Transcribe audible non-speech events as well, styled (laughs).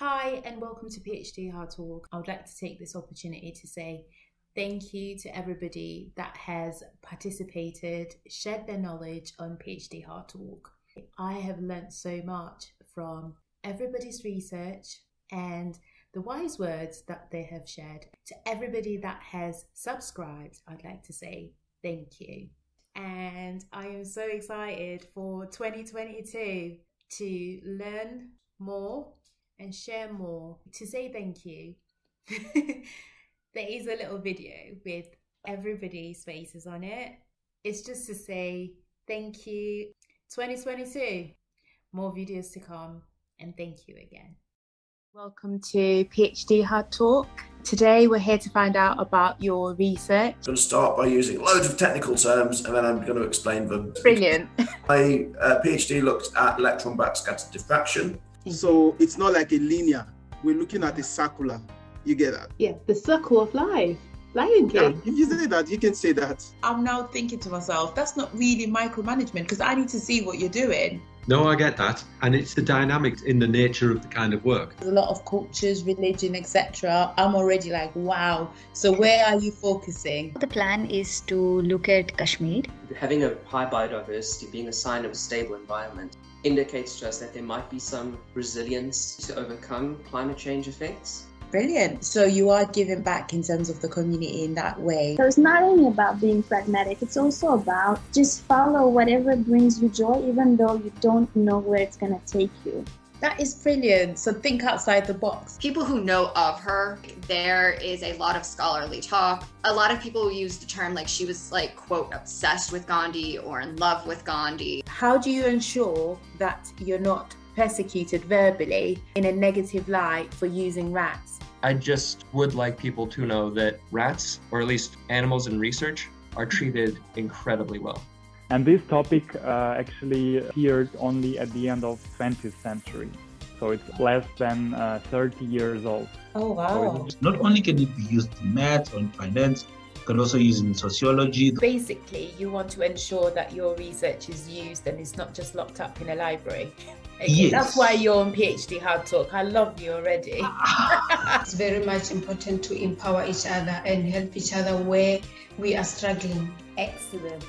Hi, and welcome to PhD Hard Talk. I would like to take this opportunity to say thank you to everybody that has participated, shared their knowledge on PhD Hard Talk. I have learnt so much from everybody's research and the wise words that they have shared. To everybody that has subscribed, I'd like to say thank you. And I am so excited for 2022 to learn more and share more. To say thank you, (laughs) there is a little video with everybody's faces on it. It's just to say thank you. 2022, more videos to come, and thank you again. Welcome to PhD Hard Talk. Today we're here to find out about your research. I'm going to start by using loads of technical terms and then I'm going to explain them. Brilliant. (laughs) My uh, PhD looked at electron backscatter diffraction. So it's not like a linear. We're looking at a circular. You get that? Yeah, the circle of life. Lion Yeah, King. if you say that, you can say that. I'm now thinking to myself, that's not really micromanagement because I need to see what you're doing. No, I get that. And it's the dynamics in the nature of the kind of work. There's a lot of cultures, religion, etc. I'm already like, wow. So where are you focusing? The plan is to look at Kashmir. Having a high biodiversity being a sign of a stable environment indicates to us that there might be some resilience to overcome climate change effects. Brilliant. So you are giving back in terms of the community in that way. So it's not only about being pragmatic, it's also about just follow whatever brings you joy, even though you don't know where it's going to take you. That is brilliant. So think outside the box. people who know of her, there is a lot of scholarly talk. A lot of people use the term like she was like, quote, obsessed with Gandhi or in love with Gandhi. How do you ensure that you're not persecuted verbally in a negative light for using rats? I just would like people to know that rats, or at least animals in research, are treated incredibly well. And this topic uh, actually appeared only at the end of 20th century. So it's less than uh, 30 years old. Oh, wow. Not only can it be used in math or in finance, you can also use in sociology. Basically, you want to ensure that your research is used and it's not just locked up in a library. Okay, Yes. That's why you're on PhD Hard Talk. I love you already. Ah. (laughs) It's very much important to empower each other and help each other where we are struggling. Excellent.